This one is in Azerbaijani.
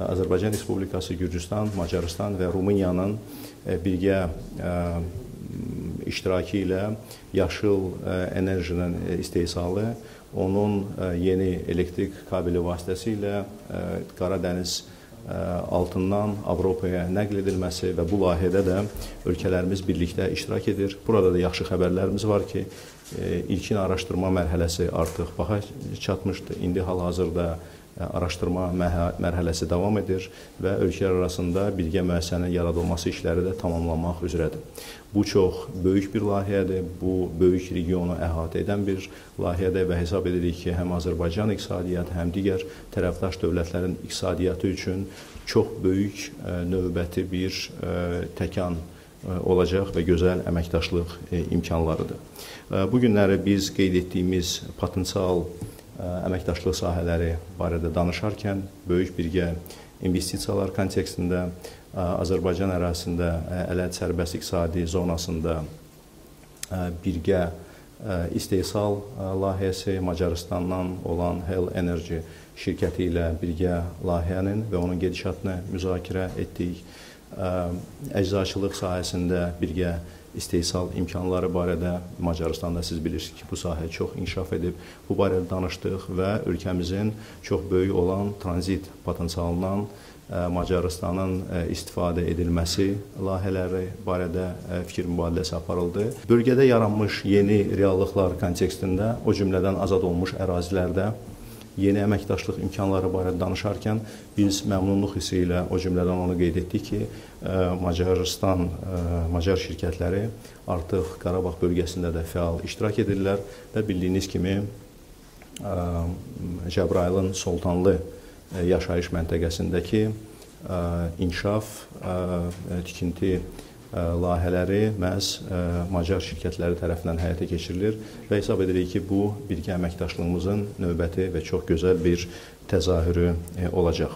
Azərbaycan Respublikası, Gürcüstan, Macarıstan və Rumıniyanın birgə iştirakı ilə yaşıl enerjinin istehsalı, onun yeni elektrik kabeli vasitəsilə Qara Dəniz altından Avropaya nəql edilməsi və bu layihədə də ölkələrimiz birlikdə iştirak edir. Burada da yaxşı xəbərlərimiz var ki, ilkin araşdırma mərhələsi artıq baxa çatmışdı. İndi hal-hazırda araşdırma mərhələsi davam edir və ölkələr arasında birgə müəssisənin yaradılması işləri də tamamlanmaq üzrədir. Bu çox böyük bir layihədir. Bu böyük regionu əhatə edən bir layihədir və hesab edirik ki, həm Azərbaycan iqtisadiyyatı, həm digər tərəfdaş dövlətlərin iqtisadiyyatı üçün çox böyük növbəti bir təkan olacaq və gözəl əməkdaşlıq imkanlarıdır. Bu günləri biz qeyd etdiyimiz potensial əməkdaşlıq sahələri barədə danışarkən böyük birgə investisiyalar kontekstində Azərbaycan ərazisində ələt sərbəst iqtisadi zonasında birgə istehsal layihəsi Macarıstandan olan Hell Energy şirkəti ilə birgə layihənin və onun gedişatını müzakirə etdik. Əczaçılıq sahəsində birgə istehsal imkanları barədə Macarıstanda siz bilirsiniz ki, bu sahə çox inkişaf edib. Bu barədə danışdıq və ölkəmizin çox böyük olan tranzit potensialından Macarıstanın istifadə edilməsi layihələri barədə fikir mübadiləsi aparıldı. Bölgədə yaranmış yeni reallıqlar kontekstində, o cümlədən azad olmuş ərazilərdə yeni əməkdaşlıq imkanları barədə danışarkən biz məmnunluq hissi ilə o cümlədən onu qeyd etdik ki, Macarıstan, Macar şirkətləri artıq Qarabağ bölgəsində də fəal iştirak edirlər və bildiyiniz kimi Cəbrayılın Soltanlı yaşayış məntəqəsindəki inkişaf, tikinti layihələri məhz Macar şirkətləri tərəfindən həyata keçirilir və hesab edirik ki, bu birgə əməkdaşlığımızın növbəti və çox gözəl bir təzahürü olacaq.